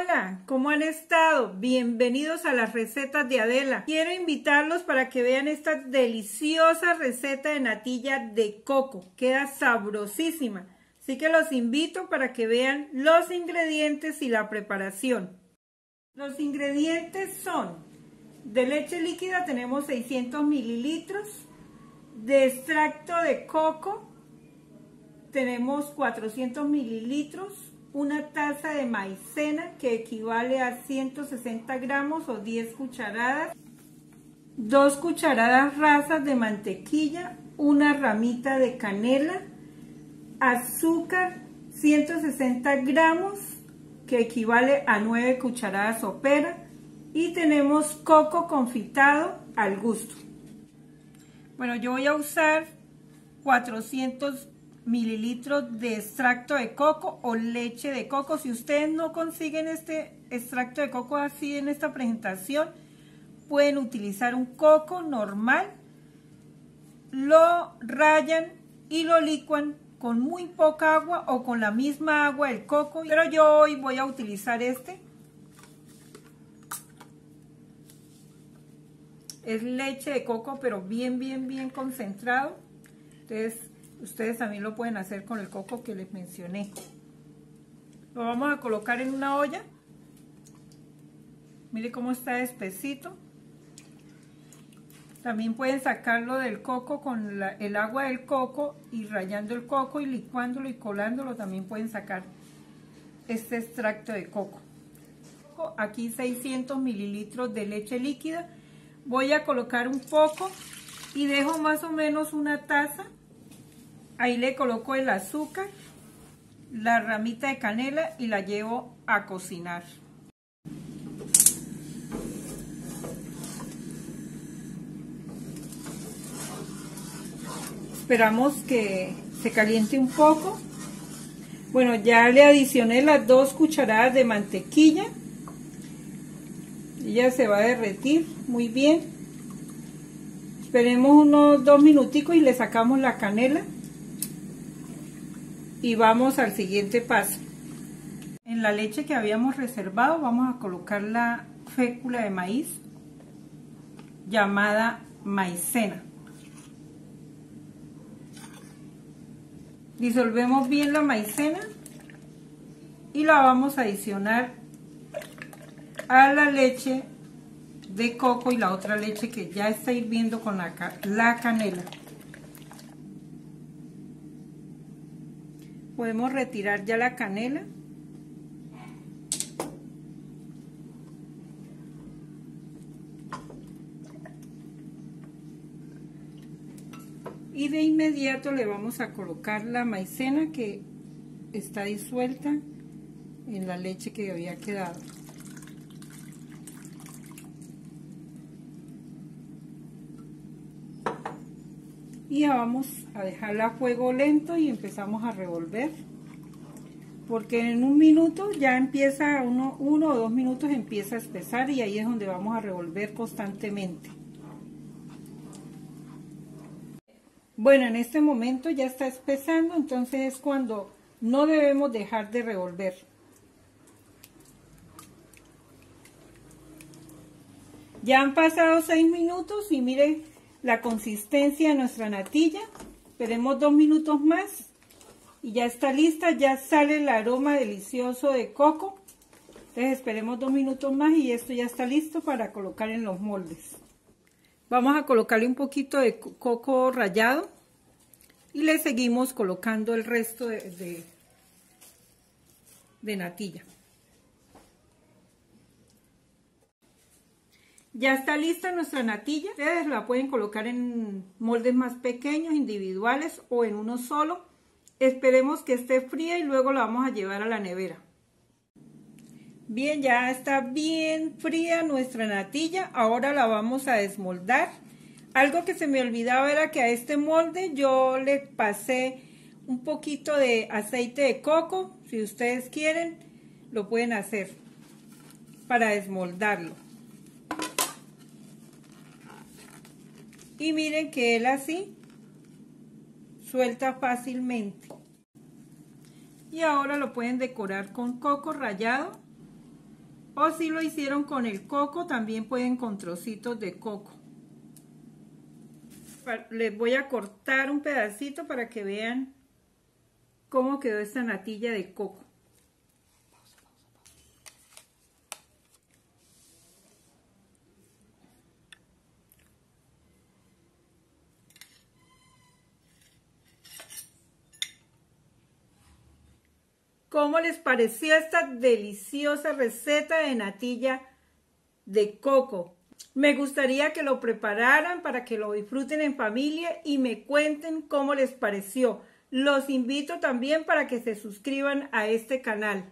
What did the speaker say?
Hola, ¿cómo han estado? Bienvenidos a las recetas de Adela. Quiero invitarlos para que vean esta deliciosa receta de natilla de coco. Queda sabrosísima. Así que los invito para que vean los ingredientes y la preparación. Los ingredientes son de leche líquida tenemos 600 mililitros, de extracto de coco tenemos 400 mililitros, una taza de maicena que equivale a 160 gramos o 10 cucharadas, dos cucharadas rasas de mantequilla, una ramita de canela, azúcar 160 gramos que equivale a 9 cucharadas sopera y tenemos coco confitado al gusto. Bueno, yo voy a usar 400 mililitros de extracto de coco o leche de coco. Si ustedes no consiguen este extracto de coco así en esta presentación, pueden utilizar un coco normal, lo rayan y lo licuan con muy poca agua o con la misma agua del coco, pero yo hoy voy a utilizar este. Es leche de coco, pero bien, bien, bien concentrado. Entonces, Ustedes también lo pueden hacer con el coco que les mencioné. Lo vamos a colocar en una olla. Mire cómo está espesito. También pueden sacarlo del coco con el agua del coco y rayando el coco y licuándolo y colándolo. También pueden sacar este extracto de coco. Aquí 600 mililitros de leche líquida. Voy a colocar un poco y dejo más o menos una taza Ahí le coloco el azúcar, la ramita de canela y la llevo a cocinar. Esperamos que se caliente un poco. Bueno, ya le adicioné las dos cucharadas de mantequilla. ya se va a derretir muy bien. Esperemos unos dos minuticos y le sacamos la canela y vamos al siguiente paso. En la leche que habíamos reservado vamos a colocar la fécula de maíz llamada maicena. Disolvemos bien la maicena y la vamos a adicionar a la leche de coco y la otra leche que ya está hirviendo con la, la canela. Podemos retirar ya la canela. Y de inmediato le vamos a colocar la maicena que está disuelta en la leche que había quedado y vamos a dejarla a fuego lento y empezamos a revolver porque en un minuto ya empieza uno, uno o dos minutos empieza a espesar y ahí es donde vamos a revolver constantemente. Bueno en este momento ya está espesando entonces es cuando no debemos dejar de revolver. Ya han pasado seis minutos y miren la consistencia de nuestra natilla. Esperemos dos minutos más y ya está lista, ya sale el aroma delicioso de coco. Entonces esperemos dos minutos más y esto ya está listo para colocar en los moldes. Vamos a colocarle un poquito de coco rallado y le seguimos colocando el resto de, de natilla. Ya está lista nuestra natilla. Ustedes la pueden colocar en moldes más pequeños, individuales o en uno solo. Esperemos que esté fría y luego la vamos a llevar a la nevera. Bien, ya está bien fría nuestra natilla. Ahora la vamos a desmoldar. Algo que se me olvidaba era que a este molde yo le pasé un poquito de aceite de coco. Si ustedes quieren, lo pueden hacer para desmoldarlo. Y miren que él así suelta fácilmente. Y ahora lo pueden decorar con coco rallado O si lo hicieron con el coco, también pueden con trocitos de coco. Les voy a cortar un pedacito para que vean cómo quedó esta natilla de coco. ¿Cómo les pareció esta deliciosa receta de natilla de coco? Me gustaría que lo prepararan para que lo disfruten en familia y me cuenten cómo les pareció. Los invito también para que se suscriban a este canal.